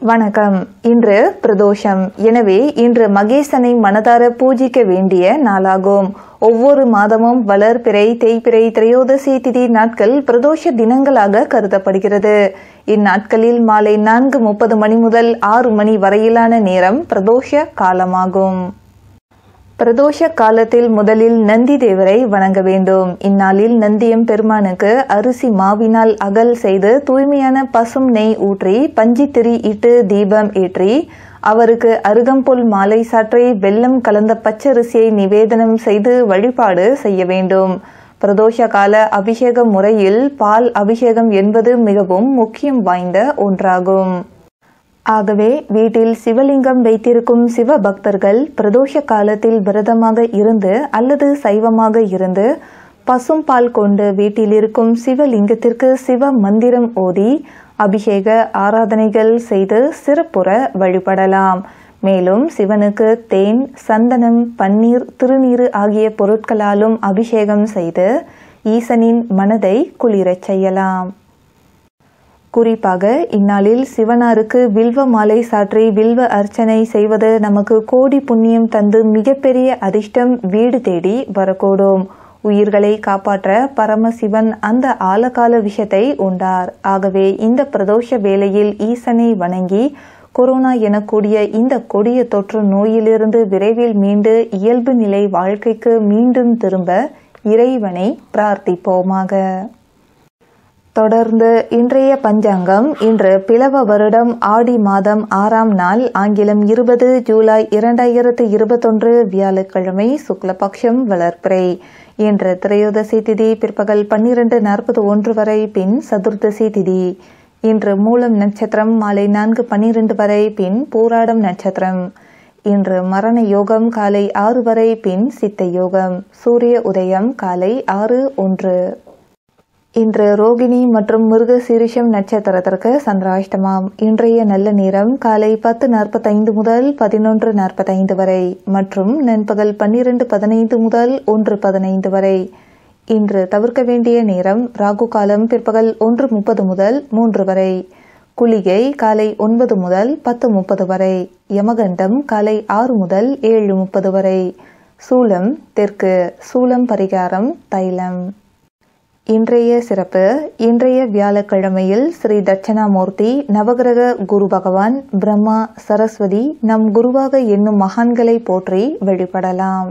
வணக்கம். இன்று பிரதோஷம். எனவே இன்று மகேசனை மனதார பூஜிக்க வேண்டிய நாளாகும். ஒவ்வொரு மாதமும் வளர்பிறை தேய்பிறை திரையோதசி திதி நாட்கள் பிரதோஷ தினங்களாக கருதப்படுகிறது. இந்நாட்களில் மாலை நான்கு முப்பது மணி முதல் ஆறு மணி வரையிலான நேரம் பிரதோஷ காலமாகும். பிரதோஷ காலத்தில் முதலில் நந்தி தேவரை வணங்க வேண்டும். இந்நாளில் நந்தியம் பெருமானுக்கு அரிசி மாவினால் அகல் செய்து தூய்மையான பசும் நெய் ஊற்றி பஞ்சித்திரி இட்டு தீபம் ஏற்றி அவருக்கு அருகம்புல் மாலை சாற்றி வெல்லம் கலந்த பச்சரிசியை நிவேதனம் செய்து வழிபாடு செய்ய வேண்டும். பிரதோஷ கால அபிஷேக முறையில் பால் அபிஷேகம் என்பது மிகவும் முக்கியம் வாய்ந்த ஒன்றாகும். ஆகவே வீட்டில் சிவலிங்கம் வைத்திருக்கும் சிவ பக்தர்கள் பிரதோஷ காலத்தில் விரதமாக இருந்து அல்லது சைவமாக இருந்து பசும் பால் கொண்டு வீட்டில் இருக்கும் சிவலிங்கத்திற்கு சிவ மந்திரம் ஓதி அபிஷேக ஆராதனைகள் செய்து சிறப்புற வழிபடலாம். மேலும் சிவனுக்கு தேன் சந்தனம் பன்னீர் திருநீர் ஆகிய பொருட்களாலும் அபிஷேகம் செய்து ஈசனின் மனதை குளிரச் செய்யலாம். குறிப்பாக இந்நாளில் சிவனாருக்கு வில்வ மாலை சாற்றி வில்வ அர்ச்சனை செய்வது நமக்கு கோடி புண்ணியம் தந்து மிகப்பெரிய அதிர்ஷ்டம் வீடு தேடி வரக்கூடும். உயிர்களை காப்பாற்ற பரமசிவன் அந்த ஆலகால விஷத்தை உண்டார். ஆகவே இந்த பிரதோஷ வேளையில் ஈசனை வணங்கி கொரோனா எனக்கூடிய இந்த கொடிய தொற்று நோயிலிருந்து விரைவில் மீண்டு இயல்பு நிலை வாழ்க்கைக்கு மீண்டும் திரும்ப இறைவனை பிரார்த்திப்போமாக. தொடர்ந்து இன்றைய பஞ்சாங்கம் இன்று பிளவ வருடம் ஆடி மாதம் ஆறாம் நாள் ஆங்கிலம் இருபது ஜூலை இரண்டாயிரத்து இருபத்தொன்று வியாழக்கிழமை சுக்லபக்ஷம் வளர்ப்பிறை. இன்று திரையோதசி திதி பிற்பகல் பன்னிரண்டு நாற்பது ஒன்று வரை பின் சதுர்தசி திதி. இன்று மூலம் நட்சத்திரம் மாலை நான்கு பன்னிரண்டு வரை பின் பூராடம் நட்சத்திரம். இன்று மரண யோகம் காலை ஆறு வரை பின் சித்த யோகம். சூரிய உதயம் காலை ஆறு ஒன்று. இன்று ரோகிணி மற்றும் மிருக சீரிஷம் நட்சத்திரத்திற்கு சந்திராஷ்டமம். இன்றைய நல்ல நேரம் காலை பத்து நாற்பத்தைந்து முதல் பதினொன்று நாற்பத்தைந்து வரை மற்றும் நண்பகல் பன்னிரண்டு பதினைந்து முதல் ஒன்று பதினைந்து வரை. இன்று தவிர்க்க வேண்டிய நேரம் ராகு காலம் பிற்பகல் ஒன்று முப்பது முதல் மூன்று வரை. குளிகை காலை ஒன்பது முதல் பத்து முப்பது வரை. யமகண்டம் காலை ஆறு முதல் ஏழு முப்பது வரை. சூலம் தெற்கு. சூலம் பரிகாரம் தைலம். இன்றைய சிறப்பு இன்றைய வியாழக்கிழமையில் ஸ்ரீ தட்சணாமூர்த்தி நவகிரக குரு பகவான் பிரம்மா சரஸ்வதி நம் குருவாக என்னும் மகான்களை போற்றி வழிபடலாம்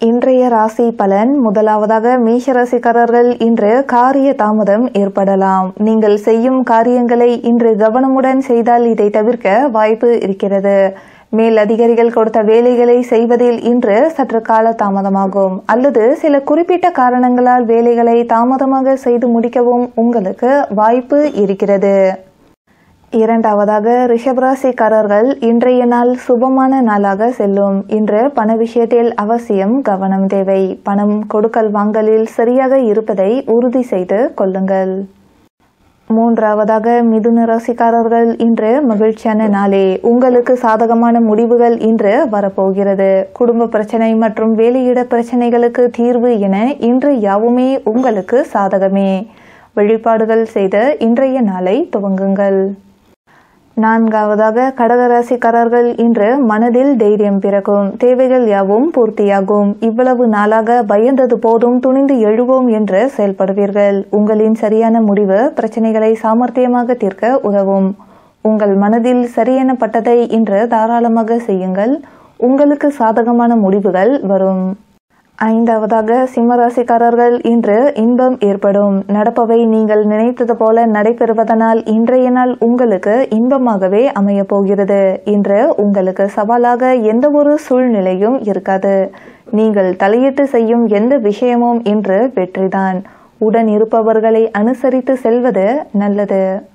இன்றைய ராசி பலன் முதலாவதாக மேஷராசிக்காரர்கள் இன்று காரிய தாமதம் ஏற்படலாம். நீங்கள் செய்யும் காரியங்களை இன்று கவனமுடன் செய்தால் இதை தவிர்க்க வாய்ப்பு இருக்கிறது. மேல் அதிகாரிகள் கொடுத்த வேலைகளை செய்வதில் இன்று சற்று கால தாமதமாகும் அல்லது சில குறிப்பிட்ட காரணங்களால் வேலைகளை தாமதமாக செய்து முடிக்கவும் உங்களுக்கு வாய்ப்பு இருக்கிறது. இரண்டாவதாக ரிஷபராசிக்காரர்கள் இன்றைய நாள் சுபமான நாளாக செல்லும். இன்று பண விஷயத்தில் அவசியம் கவனம் தேவை. பணம் கொடுக்கல் வாங்கலில் சரியாக இருப்பதை உறுதி செய்து கொள்ளுங்கள். மூன்றாவதாக மிதுன ராசிக்காரர்கள் இன்று மகிழ்ச்சியான நாளே. உங்களுக்கு சாதகமான முடிவுகள் இன்று வரப்போகிறது. குடும்ப பிரச்சனை மற்றும் வேலையிட பிரச்சனைகளுக்கு தீர்வு என இன்று யாவுமே உங்களுக்கு சாதகமே. வழிபாடுகள் செய்த இன்றைய நாளை துவங்குங்கள். நான்காவதாக கடகராசிக்காரர்கள் இன்று மனதில் தைரியம் பிறக்கும். தேவைகள் யாவும் பூர்த்தியாகும். இவ்வளவு நாளாக பயந்தது போதும் துணிந்து எழுவோம் என்று செயல்படுவீர்கள். உங்களின் சரியான முடிவு பிரச்சனைகளை சாமர்த்தியமாக தீர்க்க உதவும். உங்கள் மனதில் சரியான பட்டதை இன்று தாராளமாக செய்யுங்கள். உங்களுக்கு சாதகமான முடிவுகள் வரும். ஐந்தாவதாக சிம்மராசிக்காரர்கள் இன்று இன்பம் ஏற்படும். நடப்பவை நீங்கள் நினைத்தது போல நடைபெறுவதனால் இன்றைய நாள் உங்களுக்கு இன்பமாகவே அமைய போகிறது. இன்று உங்களுக்கு சவாலாக எந்த ஒரு சூழ்நிலையும் இருக்காது. நீங்கள் தலையிட்டு செய்யும் எந்த விஷயமும் இன்று வெற்றிதான். உடன் இருப்பவர்களை அனுசரித்து செல்வது நல்லது.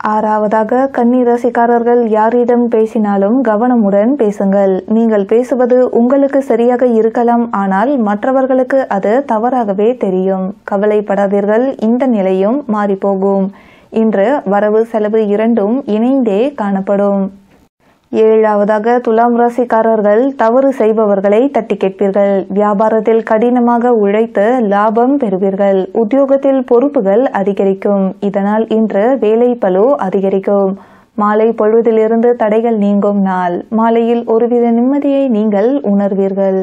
ஆறாவதாக கன்னிராசிக்காரர்கள் யாரிடம் பேசினாலும் கவனமுடன் பேசுங்கள். நீங்கள் பேசுவது உங்களுக்கு சரியாக இருக்கலாம் ஆனால் மற்றவர்களுக்கு அது தவறாகவே தெரியும். கவலைப்படாதீர்கள் இந்த நிலையும் மாறிப்போகும். இன்று வரவு செலவு இரண்டும் இணைந்தே காணப்படும். ஏழாவதாக துலாம் ராசிக்காரர்கள் தவறு செய்பவர்களை தட்டி கேட்பீர்கள். வியாபாரத்தில் கடினமாக உழைத்து லாபம் பெறுவீர்கள். உத்தியோகத்தில் பொறுப்புகள் அதிகரிக்கும். இதனால் இன்று வேலை பளு அதிகரிக்கும். மாலை பொழுதிலிருந்து தடைகள் நீங்கும் நாள். மாலையில் ஒருவித நிம்மதியை நீங்கள் உணர்வீர்கள்.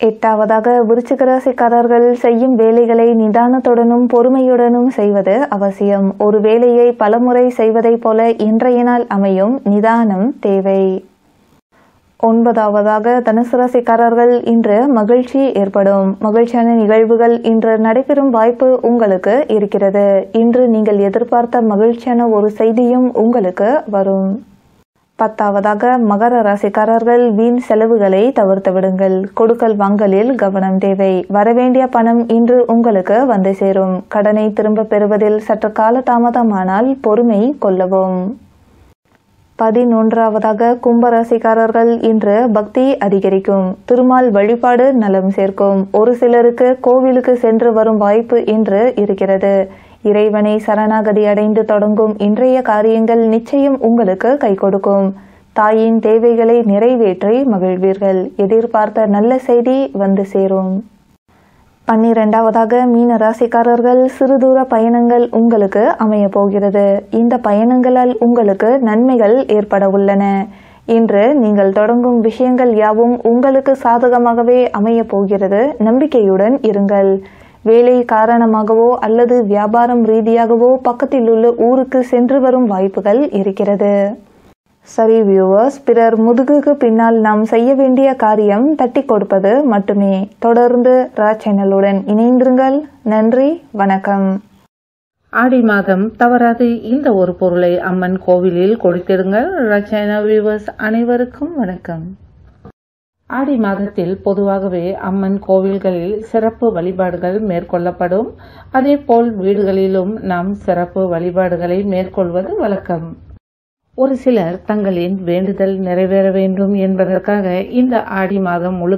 எட்டாவதாக விருச்சிக ராசிக்காரர்கள் செய்யும் வேலைகளை நிதானத்துடனும் பொறுமையுடனும் செய்வது அவசியம். ஒரு வேலையை பலமுறை செய்வதைப் போல இன்றைய நாள் அமையும். நிதானம் தேவை. ஒன்பதாவதாக தனுசு ராசிக்காரர்கள் இன்று மகிழ்ச்சி ஏற்படும். மகிழ்ச்சியான நிகழ்வுகள் இன்று நடைபெறும் வாய்ப்பு உங்களுக்கு இருக்கிறது. இன்று நீங்கள் எதிர்பார்த்த மகிழ்ச்சியான ஒரு செய்தியும் உங்களுக்கு வரும். பத்தாவதாக மகர ராசிக்காரர்கள் வீண் செலவுகளை தவிர்த்து விடுங்கள். கொடுக்கல் வாங்கலில் கவனம் தேவை. வரவேண்டிய பணம் இன்று உங்களுக்கு வந்து சேரும். கடனை திரும்ப பெறுவதில் சற்று கால தாமதமானால் பொறுமை கொள்ளவும். பதினொன்றாவதாக கும்பராசிக்காரர்கள் இன்று பக்தி அதிகரிக்கும். திருமால் வழிபாடு நலம் சேர்க்கும். ஒரு சிலருக்கு கோவிலுக்கு சென்று வரும் வாய்ப்பு இன்று இருக்கிறது. இறைவனை சரணாகதி அடைந்து தொடங்கும் இன்றைய காரியங்கள் நிச்சயம் உங்களுக்கு கை கொடுக்கும். தாயின் தேவைகளை நிறைவேற்றி மகிழ்வீர்கள். எதிர்பார்த்த நல்ல செய்தி வந்து சேரும். பன்னிரெண்டாவதாக மீன ராசிக்காரர்கள் சிறுதூர பயணங்கள் உங்களுக்கு அமைய போகிறது. இந்த பயணங்களால் உங்களுக்கு நன்மைகள் ஏற்பட உள்ளன. இன்று நீங்கள் தொடங்கும் விஷயங்கள் யாவும் உங்களுக்கு சாதகமாகவே அமைய போகிறது. நம்பிக்கையுடன் இருங்கள். வேலை காரணமாகவோ அல்லது வியாபாரம் ரீதியாகவோ பக்கத்தில் உள்ள ஊருக்கு சென்று வரும் வாய்ப்புகள் இருக்கிறது. சரி வியூவர்ஸ் பிறர் முதுகுக்கு பின்னால் நாம் செய்ய வேண்டிய காரியம் தட்டி கொடுப்பது மட்டுமே. தொடர்ந்து ரா சேனலுடன் இணைந்திருங்கள். நன்றி வணக்கம். ஆடி மாதம் தவறாது இந்த ஒரு பொருளை அம்மன் கோவிலில் கொடுத்திருங்கள் ரச்சனா வியூவர்ஸ் அனைவருக்கும் வணக்கம். ஆடி மாதத்தில் பொதுவாகவே அம்மன் கோவில்களில் சிறப்பு வழிபாடுகள் மேற்கொள்ளப்படும். அதேபோல் வீடுகளிலும் நாம் சிறப்பு வழிபாடுகளை மேற்கொள்வது வழக்கம். ஒரு சிலர் தங்களின் வேண்டுதல் நிறைவேற வேண்டும் என்பதற்காக இந்த ஆடி மாதம் முழு